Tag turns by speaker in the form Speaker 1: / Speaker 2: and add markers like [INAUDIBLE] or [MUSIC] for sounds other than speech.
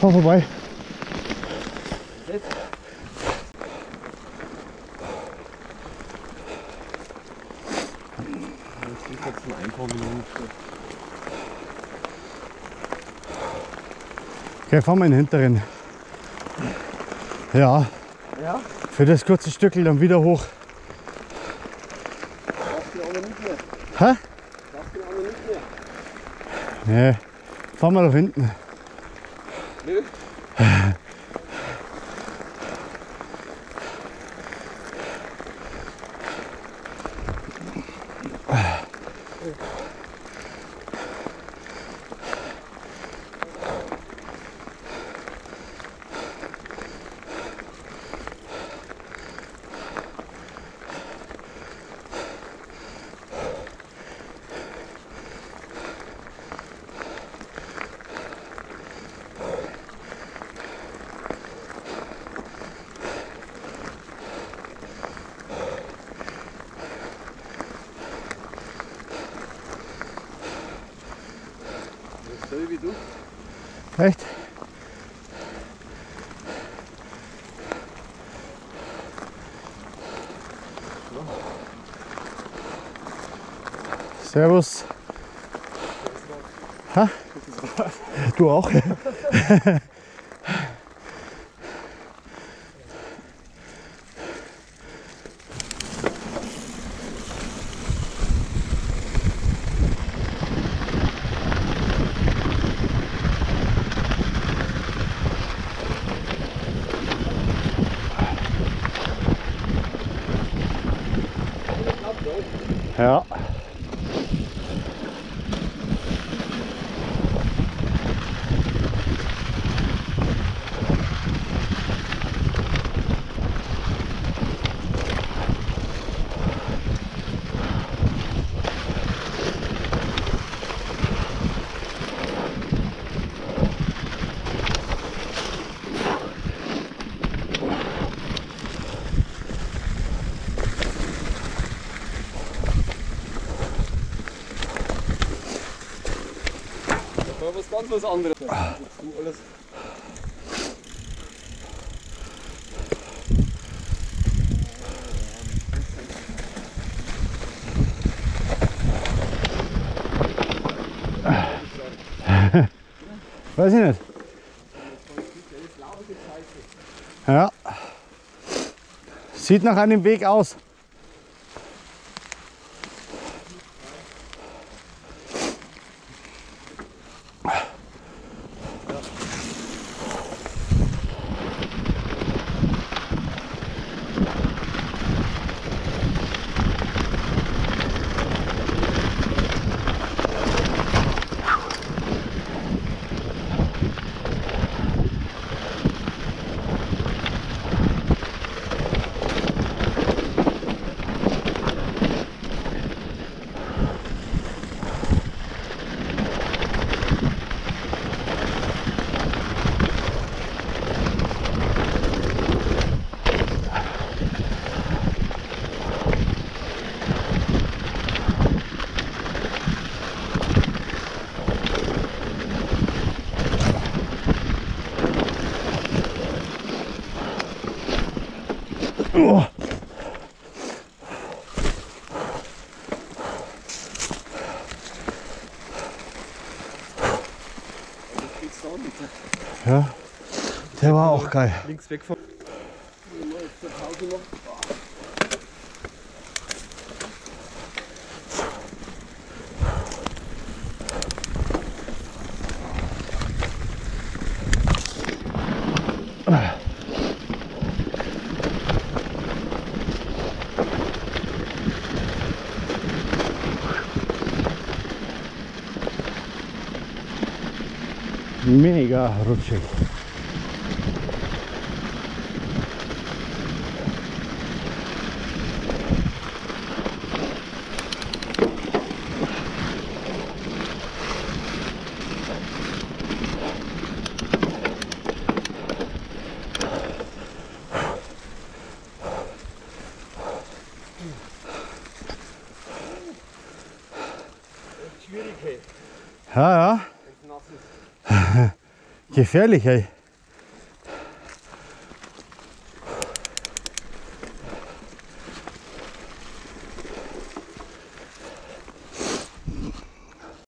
Speaker 1: Fahr vorbei. Okay, fahren wir in den hinteren. Ja,
Speaker 2: Ja?
Speaker 1: für das kurze Stückel dann wieder hoch. Hä? Nee, fahren wir nach hinten.
Speaker 2: nữ So wie du.
Speaker 1: Echt? Servus. Ha? Du auch? [LAUGHS] [LAUGHS] Ja.
Speaker 2: Was ganz was anderes. [LAUGHS]
Speaker 1: Weiß ich nicht. Ja. Sieht nach einem Weg aus. Oh. Ja. Der war auch geil.
Speaker 2: Links weg von.
Speaker 1: Mega rutschig. Ja, ja. Gefährlich, ey.